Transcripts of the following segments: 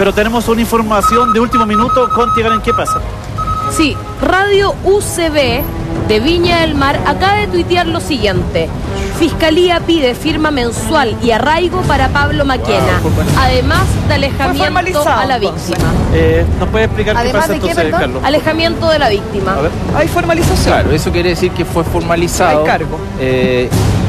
pero tenemos una información de último minuto. Conti, ¿en qué pasa? Sí, Radio UCB de Viña del Mar acaba de tuitear lo siguiente. Fiscalía pide firma mensual y arraigo para Pablo Maquena, además de alejamiento a la víctima. Eh, ¿Nos puede explicar qué Además pasa de qué, entonces? Carlos? Alejamiento de la víctima. A ver. Hay formalización. Claro, eso quiere decir que fue formalizado. Hay cargo. Eh,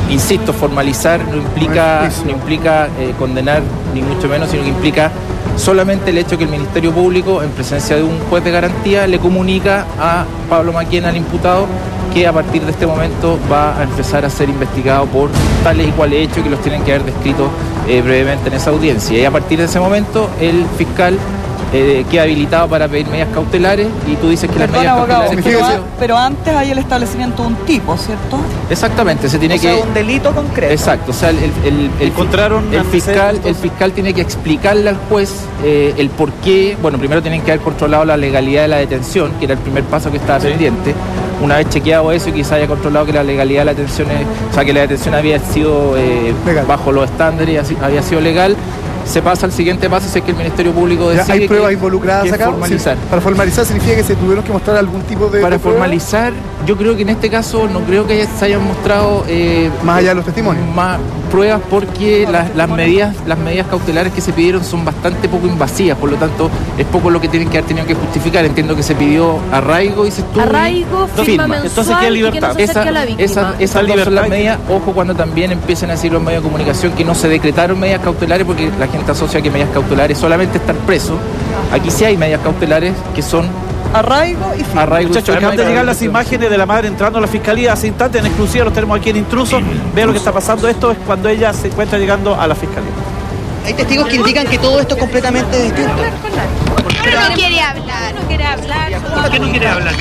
insisto, formalizar no implica, no implica eh, condenar, ni mucho menos, sino que implica solamente el hecho que el Ministerio Público, en presencia de un juez de garantía, le comunica a Pablo Maquena, al imputado, que a partir de este momento va a empezar a ser investigado por tales y cuales hechos que los tienen que haber descrito eh, brevemente en esa audiencia. Y a partir de ese momento, el fiscal eh, queda habilitado para pedir medidas cautelares y tú dices que las medidas abogado, cautelares... pero, pero antes hay el establecimiento de un tipo, ¿cierto? Exactamente, se tiene o sea, que... un delito concreto. Exacto, o sea, el, el- el- Encontraron el fiscal, el fiscal tiene que explicarle al juez eh, el por qué, bueno, primero tienen que haber controlado la legalidad de la detención, que era el primer paso que estaba Sí. pendiente. Una vez chequeado eso y quizá haya controlado que la legalidad de la detención, es- o sea, que la detención había sido eh, bajo los estándares y así- había sido legal, se pasa al siguiente paso, si es que el Ministerio Público decide ¿Hay pruebas que- involucradas que acá? formalizar. Sí. Para formalizar significa que se tuvieron que mostrar algún tipo de. Para de formalizar, yo creo que en este caso no creo que se hayan mostrado eh, Más allá de los testimonios. más pruebas porque las, las medidas las medidas cautelares que se pidieron son bastante poco invasivas, por lo tanto es poco lo que tienen que haber tenido que justificar. Entiendo que se pidió arraigo y se estuvo Arraigo, firma firma. mensual Entonces queda y que no libertad. esa, a la víctima. esa- esas dos son libertad las medidas. Ojo cuando también empiecen a decir los medios de comunicación que no se decretaron medidas cautelares porque la gente asocia que medidas cautelares es solamente estar preso. Aquí sí hay medidas cautelares que son Arraigo y firma. arraigo y Muchachos, acaban de llegar las imágenes de la madre entrando a la fiscalía hace instantes, en exclusiva los tenemos aquí en intruso. Vean lo que está pasando. Esto es cuando ella se encuentra llegando a la fiscalía. Hay testigos que indican que todo esto es completamente distinto. Pero no quiere hablar. No quiere hablar. ¿Por qué no quiere hablar?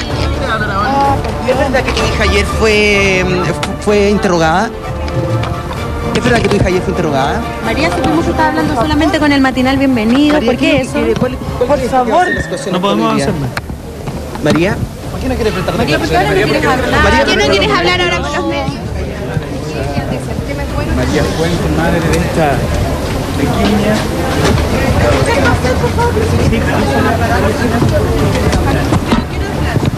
¿Es verdad que tu hija ayer fue, fue interrogada? ¿Es verdad que tu hija ayer fue interrogada? María, supimos que estaba hablando solamente con el matinal bienvenido. ¿Por qué eso? Por favor. No podemos hacer nada. María. ¿Por qué no quiere enfrentar María, ¿por qué no quieres hablar? ¿Por qué no quieres hablar ahora con los medios? María Fuente, madre de esta pequeña.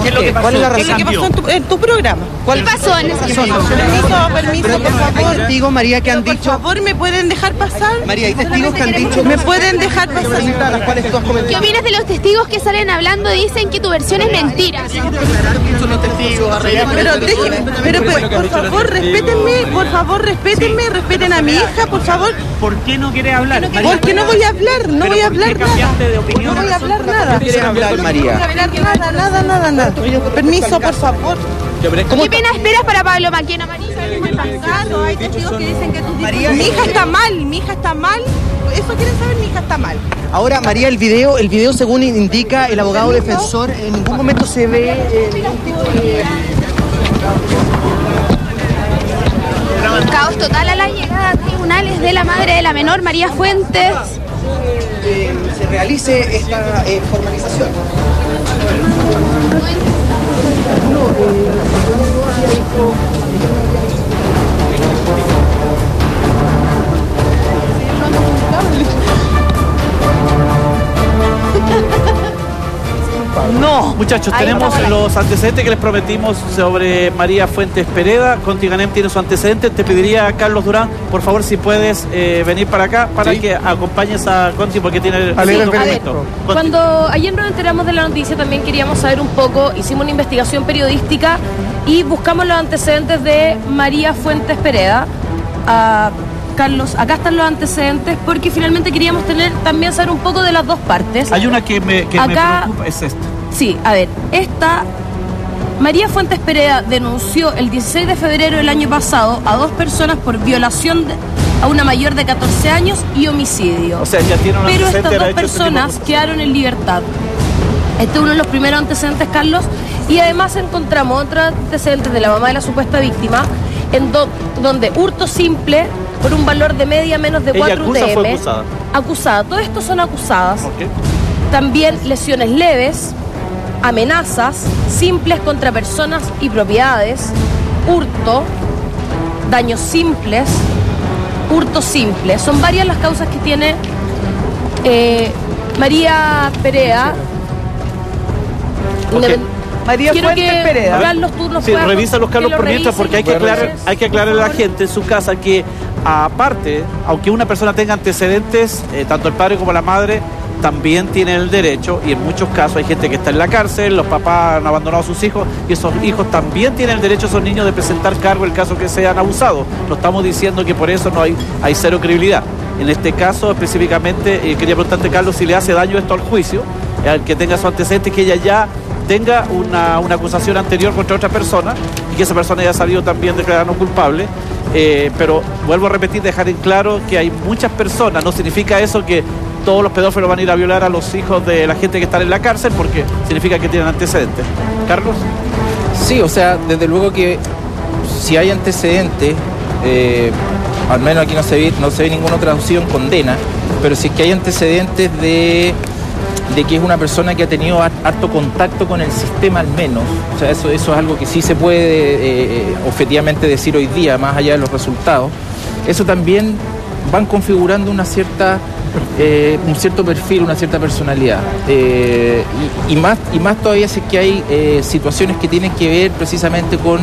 ¿Qué es lo que pasó? ¿Qué es lo que pasó en tu, en tu programa? ¿Qué pasó en ese Permiso, permiso, por Hay favor. testigos, María, que han Por dicho... favor, ¿me pueden dejar pasar? María, hay testigos que han dicho... ¿Me pueden dejar pasar? Señorita, a las cuales tú has ¿Qué opinas de los testigos que salen hablando y dicen que tu versión es mentira? Son los testigos, Pero déjenme, pero, pero, por favor, respétenme, por favor, respétenme, respeten a mi hija, por favor. ¿Por qué no quiere hablar? Porque no voy a hablar, no voy a hablar nada. No voy a hablar nada. ¿Quieres hablar, No María? voy a hablar nada, nada, nada, nada. Permiso, por favor. ¿Qué pena esperas para Pablo Maquena, María? Pasado, hay testigos que dicen que tu María, mi hija está mal, mi hija está mal. Eso quieren saber, mi hija está mal. Ahora, María, el video, el video según indica el abogado defensor, en ningún momento se ve eh. Caos total a la llegada a tribunales de la madre de la menor, María Fuentes. Eh, se realice esta eh, formalización. Muchachos, Ahí tenemos los antecedentes que les prometimos sobre María Fuentes Pereda. Contiganem tiene su antecedente. Te pediría, Carlos Durán, por favor, si puedes eh, venir para acá para que acompañes a Conti porque tiene el el. Cuando ayer nos enteramos de la noticia también queríamos saber un poco, hicimos una investigación periodística y buscamos los antecedentes de María Fuentes Pereda. Ah, Carlos, acá están los antecedentes porque finalmente queríamos tener también saber un poco de las dos partes. Hay una que me, que me Acá- preocupa, es esta. Sí, a ver, esta María Fuentes Pereda denunció el 16 de febrero del año pasado a dos personas por violación de- a una mayor de 14 años y homicidio. O sea, ya tiene un Pero estas dos este personas quedaron en libertad. Este es uno de los primeros antecedentes, Carlos. Y además encontramos otros antecedentes de la mamá de la supuesta víctima, en do- donde hurto simple por un valor de media menos de ¿Ella 4 acusa o UTM. fue acusada? Acusada. Todo esto son acusadas. Ok. También lesiones leves, amenazas simples contra personas y propiedades, hurto, daños simples, hurto simple. Son varias las causas que tiene, eh, María Perea. Ok. María Quiero Fuentes que Pereda. Carlos tú nos Sí, puedas- revisa los Carlos lo por mientras porque hay que aclarar, hay que aclararle a la gente en su casa que aparte, aunque una persona tenga antecedentes, eh, tanto el padre como la madre también tienen el derecho y en muchos casos hay gente que está en la cárcel, los papás han abandonado a sus hijos y esos hijos también tienen el derecho esos niños de presentar cargo en el caso que sean abusados. No estamos diciendo que por eso no hay, hay cero credibilidad. En este caso específicamente eh, quería preguntarte Carlos si le hace daño esto al juicio, al que tenga su antecedente, que ella ya tenga una, una acusación anterior contra otra persona y que esa persona haya salido también declarada no culpable. Eh, pero vuelvo a repetir, dejar en claro que hay muchas personas, no significa eso que todos los pedófilos van a ir a violar a los hijos de la gente que está en la cárcel, porque significa que tienen antecedentes. Carlos. Sí, o sea, desde luego que si hay antecedentes, eh, al menos aquí no se, ve, no se ve ninguna otra opción condena, pero si es que hay antecedentes de, de que es una persona que ha tenido har- harto contacto con el sistema al menos, o sea, eso, eso es algo que sí se puede eh, eh, objetivamente decir hoy día, más allá de los resultados, eso también van configurando una cierta eh, un cierto perfil, una cierta personalidad. Eh, y, más, y más todavía es que hay situaciones que tienen que ver precisamente con,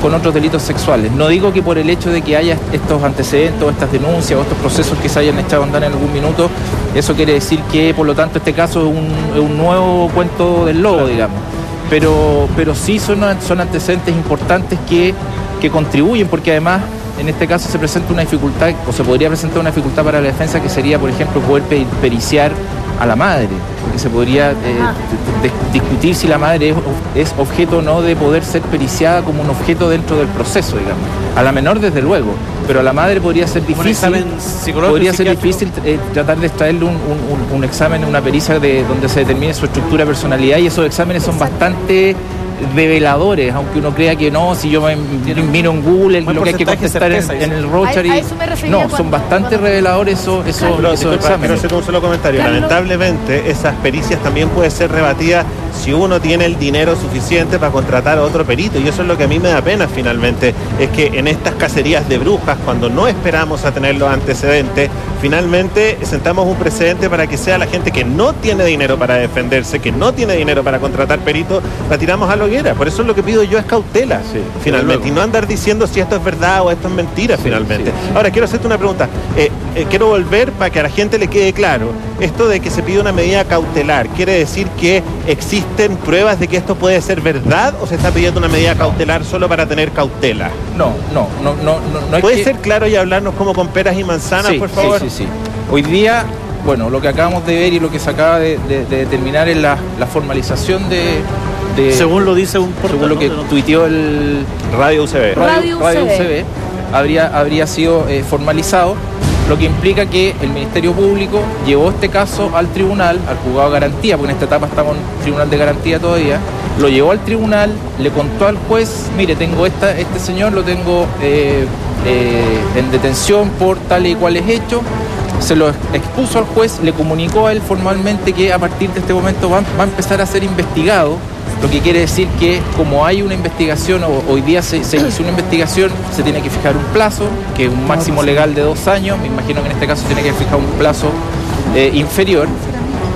con otros delitos sexuales. No digo que por el hecho de que haya estos antecedentes o estas denuncias o estos procesos que se hayan echado a andar en algún minuto, eso quiere decir que por lo tanto este caso es un, es un nuevo cuento del lobo, digamos. Pero, pero sí son, son antecedentes importantes que, que contribuyen porque además en este caso se presenta una dificultad, o se podría presentar una dificultad para la defensa, que sería, por ejemplo, poder pe- periciar a la madre, porque se podría eh, discutir si la madre es, es objeto o no de poder ser periciada como un objeto dentro del proceso, digamos. A la menor, desde luego, pero a la madre podría ser difícil. Podría ser difícil eh, tratar de extraerle un, un- un- un examen, una pericia de donde se determine su estructura de personalidad y esos exámenes son bastante reveladores, aunque uno crea que no, si yo me miro en Google Buen lo que hay que contestar en, certeza, en el a eso me refería no, cuando- son bastante cuando- reveladores esos, Pero, esos disculpa, quiero exámenes. hacer un solo comentario. Lamentablemente, esas pericias también pueden ser rebatidas si uno tiene el dinero suficiente para contratar a otro perito. Y eso es lo que a mí me da pena finalmente. Es que en estas cacerías de brujas, cuando no esperamos a tener los antecedentes, finalmente sentamos un precedente para que sea la gente que no tiene dinero para defenderse, que no tiene dinero para contratar peritos, la tiramos a la hoguera. Por eso es lo que pido yo es cautela, Sí, finalmente. Y no andar diciendo si esto es verdad o esto es mentira, Sí, finalmente. sí. Ahora, quiero hacerte una pregunta. Eh, eh, quiero volver para que a la gente le quede claro. Esto de que se pide una medida cautelar, ¿quiere decir que existen pruebas de que esto puede ser verdad o se está pidiendo una medida cautelar solo para tener cautela? No, no, no, no, no, ¿Puede que- ser claro y hablarnos como con peras y manzanas, sí, por favor? Sí, sí, sí. Hoy día, bueno, lo que acabamos de ver y lo que se acaba de, de- de determinar es la, la formalización de, de- según lo dice un portal, según lo que ¿no? tuiteó el Radio UCB. Radio Radio, UCB. UCB, habría, habría sido eh, formalizado, lo que implica que el Ministerio Público llevó este caso al tribunal, al juzgado de garantía, porque en esta etapa estamos en tribunal de garantía todavía, lo llevó al tribunal, le contó al juez, mire, tengo esta, este señor, lo tengo eh, eh, en detención por tales y cuales hechos, se lo expuso al juez, le comunicó a él formalmente que a partir de este momento va, va a empezar a ser investigado, lo que quiere decir que como hay una investigación, o hoy día se, se inició una investigación, se tiene que fijar un plazo, que es un máximo legal de dos años, me imagino que en este caso tiene que fijar un plazo eh, inferior,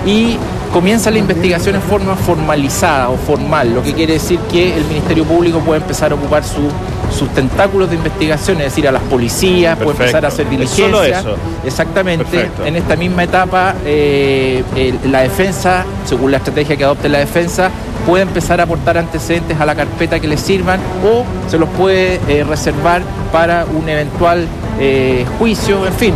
y comienza la investigación en forma formalizada o formal, lo que quiere decir que el Ministerio Público puede empezar a ocupar su- sus tentáculos de investigación, es decir, a las policías, puede empezar a hacer solo eso. Exactamente. Perfecto. En esta misma etapa, eh, la defensa, según la estrategia que adopte la defensa, puede empezar a aportar antecedentes a la carpeta que le sirvan o se los puede eh, reservar para un eventual eh, juicio. En fin,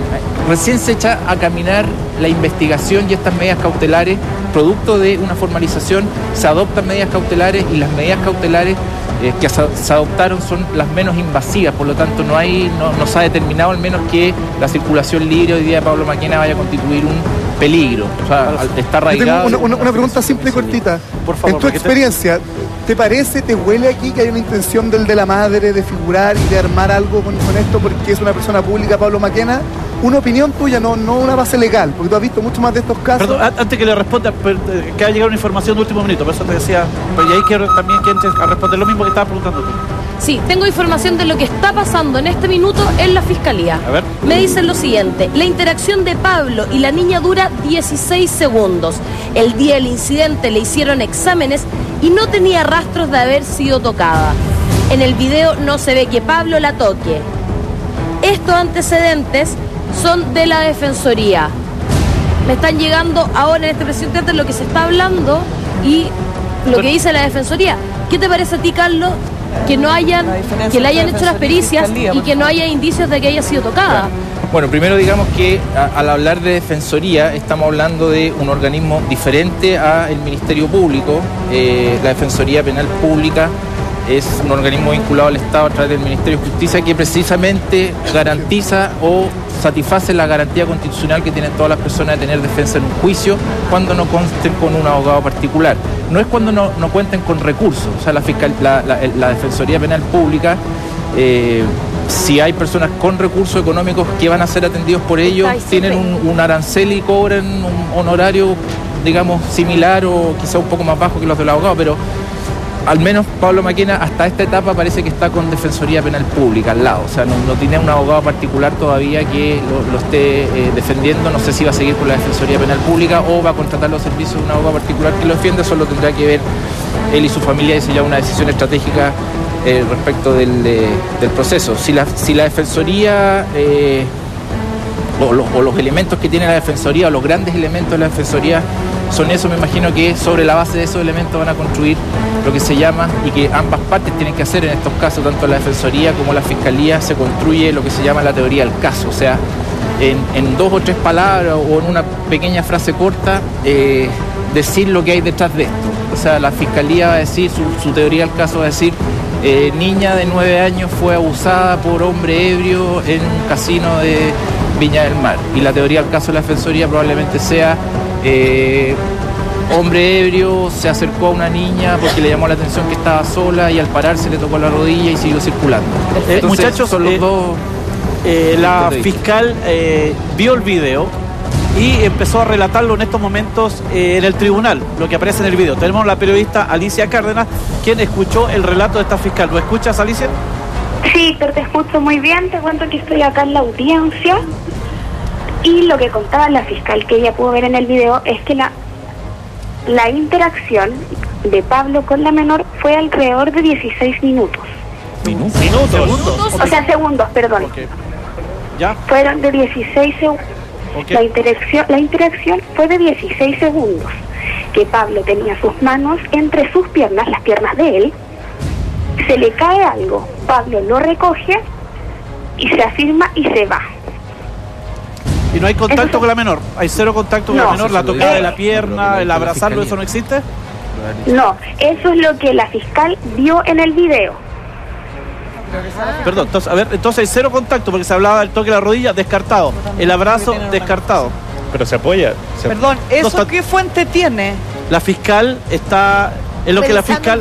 recién se echa a caminar la investigación y estas medidas cautelares, producto de una formalización, se adoptan medidas cautelares y las medidas cautelares eh, que se, adoptaron son las menos invasivas, por lo tanto no hay, no, no se ha determinado al menos que la circulación libre hoy día de Pablo Maquena vaya a constituir un peligro. O sea, está Yo tengo arraigado. una, una- una pregunta simple y cortita. Por favor, en tu te- experiencia, ¿te parece, te huele aquí que hay una intención del de la madre de figurar y de armar algo con, con esto porque es una persona pública, Pablo Maquena? Una opinión tuya, no, no una base legal, porque tú has visto mucho más de estos casos. Perdón, antes que le responda, eh, que ha llegado una información de último minuto, por eso te decía, pero y ahí quiero también que entres a responder lo mismo que estabas preguntando tú. Sí, tengo información de lo que está pasando en este minuto en la fiscalía. A ver. Me dicen lo siguiente: la interacción de Pablo y la niña dura 16 segundos. El día del incidente le hicieron exámenes y no tenía rastros de haber sido tocada. En el video no se ve que Pablo la toque. Estos antecedentes son de la Defensoría. Me están llegando ahora en este presidente lo que se está hablando y lo que dice la Defensoría. ¿Qué te parece a ti, Carlos, que no hayan, que le hayan hecho las pericias y que no haya indicios de que haya sido tocada? Bueno, primero digamos que a- al hablar de defensoría estamos hablando de un organismo diferente al Ministerio Público. Eh, la Defensoría Penal Pública es un organismo vinculado al Estado a través del Ministerio de Justicia que precisamente garantiza o satisface la garantía constitucional que tienen todas las personas de tener defensa en un juicio cuando no consten con un abogado particular. No es cuando no, no cuenten con recursos. O sea, la, fiscal, la, la- la Defensoría Penal Pública eh, si hay personas con recursos económicos que van a ser atendidos por ellos, tienen un, un arancel y cobran un honorario, digamos, similar o quizá un poco más bajo que los del abogado, pero al menos Pablo Maquena hasta esta etapa parece que está con Defensoría Penal Pública al lado, o sea, no, tiene un abogado particular todavía que lo, esté eh, defendiendo, no sé si va a seguir con la Defensoría Penal Pública o va a contratar los servicios de un abogado particular que lo defienda, eso lo tendrá que ver él y su familia. Y ya una decisión estratégica eh, respecto del, eh, del proceso. Si la, Defensoría o, los- o los elementos que tiene la Defensoría o los grandes elementos de la Defensoría son eso, me imagino que sobre la base de esos elementos van a construir lo que se llama y que ambas partes tienen que hacer en estos casos, tanto la Defensoría como la Fiscalía, se construye lo que se llama la teoría del caso, o sea, en, dos o tres palabras o en una pequeña frase corta, eh, decir lo que hay detrás de esto. O sea, la Fiscalía va a decir, su, su teoría del caso va a decir, eh, niña de nueve años fue abusada por hombre ebrio en un casino de Viña del Mar. Y la teoría del caso de la Defensoría probablemente sea eh, hombre ebrio se acercó a una niña porque le llamó la atención que estaba sola y al pararse le tocó la rodilla y siguió circulando. Eh, Entonces, muchachos, son los eh, dos. Eh, la fiscal eh, vio el video y empezó a relatarlo en estos momentos eh, en el tribunal, lo que aparece en el video. Tenemos la periodista Alicia Cárdenas, quien escuchó el relato de esta fiscal. ¿Lo escuchas, Alicia? Sí, Héctor, te escucho muy bien. Te cuento que estoy acá en la audiencia. Y lo que contaba la fiscal que ella pudo ver en el video es que la, la interacción de Pablo con la menor fue alrededor de 16 minutos. Minutos. Segundos. O sea, segundos, perdón. ¿Ya? Fueron de 16 segundos. La, interacción, la interacción fue de 16 segundos. Que Pablo tenía sus manos entre sus piernas, las piernas de él. Se le cae algo. Pablo lo recoge y se afirma y se va. ¿Y no hay contacto con la menor? ¿Hay cero contacto con No. la menor? ¿La tocada de la pierna, el abrazarlo, eso no existe? No, eso es lo que la fiscal vio en el video. Perdón, entonces, a ver, entonces hay cero contacto porque se hablaba del toque de la rodilla, descartado. El abrazo, descartado. Pero se apoya. se- Perdón, ¿eso está- qué fuente tiene? La fiscal está. Es lo que la fiscal.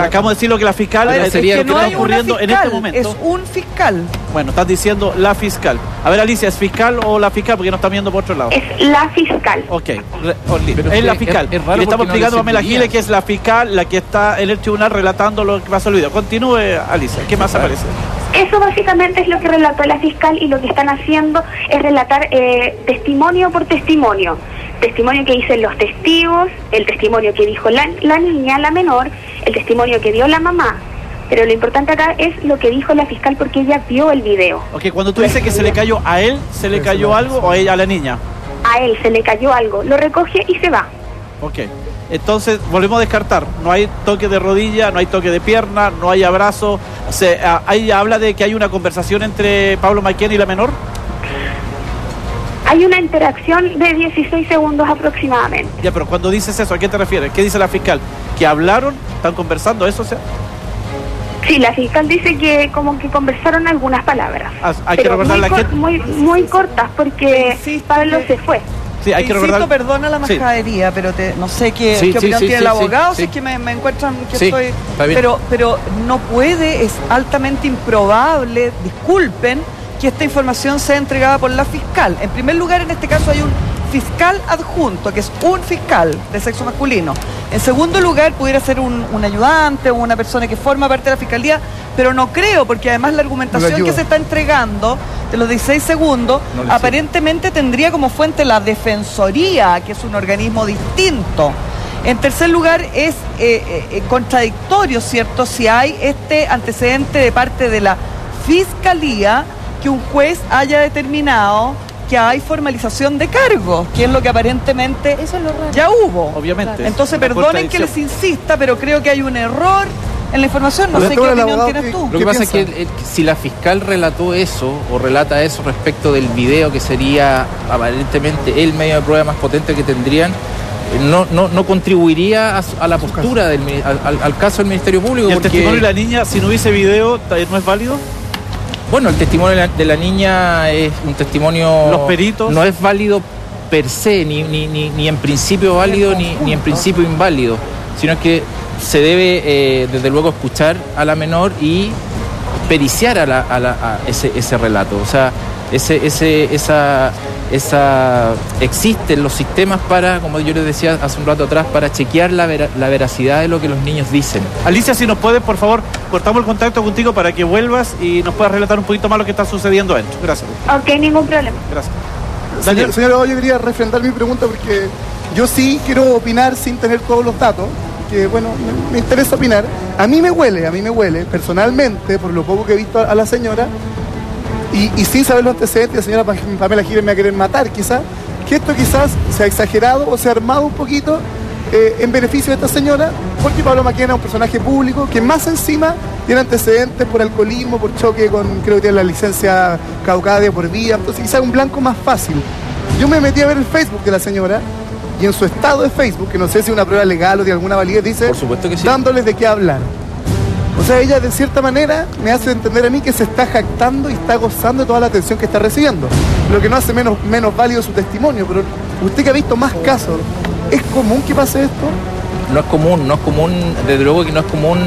acabamos de decir lo que la fiscal. Ver, es es sería que lo que no está ocurriendo en este momento. es un fiscal. Bueno, estás diciendo la fiscal. A ver, Alicia, ¿es fiscal o la fiscal? Porque no está viendo por otro lado. Es la fiscal. Ok, Pero es es la fiscal. es- es raro le estamos no explicando a Pamela. Giles que es la fiscal la que está en el tribunal relatando lo que pasó en el video. Continúe, Alicia. ¿Qué más Claro. aparece? Eso básicamente es lo que relató la fiscal y lo que están haciendo es relatar eh, testimonio por testimonio. Testimonio que dicen los testigos, el testimonio que dijo la, la niña, la menor, el testimonio que dio la mamá. Pero lo importante acá es lo que dijo la fiscal porque ella vio el video. Ok, cuando tú dices que se le cayó a él, ¿se le cayó algo o a ella, a la niña? A él se le cayó algo, lo recoge y se va. Ok. Entonces, volvemos a descartar. No hay toque de rodilla, no hay toque de pierna, no hay abrazo. Se, ah, ahí habla de que hay una conversación entre Pablo Maquien y la menor. Hay una interacción de 16 segundos aproximadamente. Ya, pero cuando dices eso, ¿a qué te refieres? ¿Qué dice la fiscal? ¿Que hablaron? ¿Están conversando? ¿Eso? O sea, Sí, la fiscal dice que como que conversaron algunas palabras. Ah, hay que pero recordar muy, la muy, muy cortas porque Insisto Pablo se fue. sí, hay que Insisto, recordar. perdona la Sí. majadería, pero te- no sé qué, Sí, qué sí, opinión sí, tiene sí, el sí, abogado, sí. si es que me, me encuentran que Sí, estoy... Pero, pero no puede, es altamente improbable, disculpen, que esta información sea entregada por la fiscal. En primer lugar, en este caso hay un fiscal adjunto, que es un fiscal de sexo masculino. En segundo lugar, pudiera ser un, un ayudante o una persona que forma parte de la fiscalía, pero no creo, porque además la argumentación que se está entregando de los 16 segundos, No le sirve. aparentemente tendría como fuente la Defensoría, que es un organismo distinto. En tercer lugar, es eh, eh, eh, contradictorio, ¿cierto?, si hay este antecedente de parte de la Fiscalía que un juez haya determinado que hay formalización de cargos, que es lo que aparentemente Eso es lo raro. ya hubo. Obviamente. Entonces, perdonen que les insista, pero creo que hay un error en la información. No sé qué opinión tienes que- tú. Lo que ¿Qué pasa es que eh, si la fiscal relató eso o relata eso respecto del video que sería aparentemente el medio de prueba más potente que tendrían, eh, no, no, no contribuiría a, su- a la postura del, al, al- al caso del Ministerio Público. ¿Y el porque, testimonio de la niña, si no hubiese video, no es válido? Bueno, el testimonio de la, de la niña es un testimonio... Los peritos. No es válido per se, ni, ni, ni, ni en principio válido, ni, ni en principio inválido, sino que se debe, eh, desde luego, escuchar a la menor y periciar a, la- a la- a ese, ese relato. O sea, ese, ese, esa, esa, existen los sistemas para, como yo les decía hace un rato atrás, para chequear la, vera- la veracidad de lo que los niños dicen. Alicia, si nos puedes, por favor, cortamos el contacto contigo para que vuelvas y nos puedas relatar un poquito más lo que está sucediendo adentro. Gracias. Ok, ningún problema. Gracias. Señor, Daniel, señor abogado, yo quería refrendar mi pregunta porque yo sí quiero opinar sin tener todos los datos, que bueno, me, me interesa opinar. A mí me huele, a mí me huele, personalmente, por lo poco que he visto a, a la señora, y, y sin saber los antecedentes, la señora Pa- Pamela Giles me va a querer matar quizás, que esto quizás se ha exagerado o se ha armado un poquito eh, en beneficio de esta señora, porque Pablo Maquena es un personaje público que más encima tiene antecedentes por alcoholismo, por choque con, creo que tiene la licencia caducada de por día, entonces quizás un blanco más fácil. Yo me metí a ver el Facebook de la señora y en su estado de Facebook, que no sé si es una prueba legal o de alguna validez, dice, Por supuesto que sí. dándoles de qué hablar. O sea, ella de cierta manera me hace entender a mí que se está jactando y está gozando de toda la atención que está recibiendo. Lo que no hace menos, menos válido su testimonio, pero usted que ha visto más casos, ¿es común que pase esto? no es común, no es común, desde luego que no es común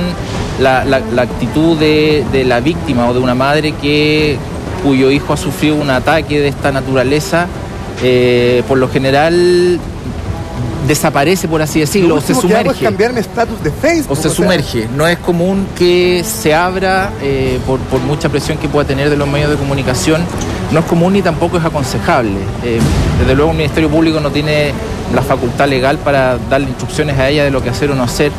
la, la- actitud de, de la víctima o de una madre que cuyo hijo ha sufrido un ataque de esta naturaleza, eh, por lo general desaparece, por así decirlo, Lo o se que sumerge. cambiar mi estatus de Facebook. O se sumerge. No es común que se abra eh, por, por mucha presión que pueda tener de los medios de comunicación. No es común ni tampoco es aconsejable. Eh, desde luego el Ministerio Público no tiene la facultad legal para darle instrucciones a ella de lo que hacer o no hacer,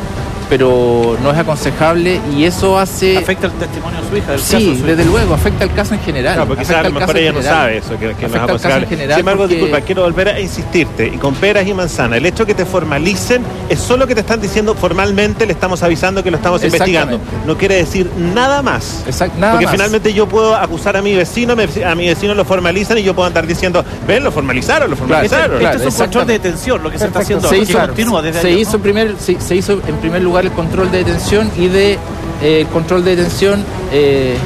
pero no es aconsejable y eso hace... afecta el testimonio de su hija, del caso de Sí, hija. desde luego, afecta el caso en general. Claro, porque quizás a el lo caso mejor en ella no sabe eso, que, que no es caso en aconsejable. general Sin embargo, porque- disculpa, quiero volver a insistirte y con peras y manzanas. El hecho que te formalicen es solo que te están diciendo formalmente, le estamos avisando que lo estamos investigando. No quiere decir nada más. Exact- nada Porque más. finalmente yo puedo acusar a mi vecino, a mi vecino lo formalizan y yo puedo andar diciendo, ven, lo formalizaron, lo formalizaron. claro, Esto es un control de detención, lo que se está haciendo se hizo, que continúa desde se ayer, hizo ¿no? primer, se, se hizo en primer lugar el control de detención y de eh, el control de detención eh,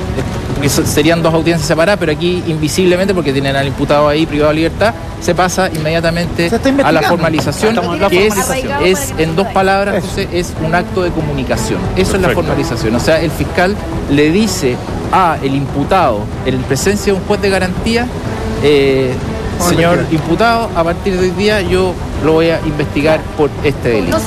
que serían dos audiencias separadas, pero aquí invisiblemente, porque tienen al imputado ahí privado de libertad, se pasa inmediatamente Se a la formalización, que es, formalización. es, en dos palabras, José, es un acto de comunicación. Eso es la formalización. O sea, el fiscal le dice a el imputado, en presencia de un juez de garantía, eh, señor imputado, a partir de hoy día yo lo voy a investigar por este delito.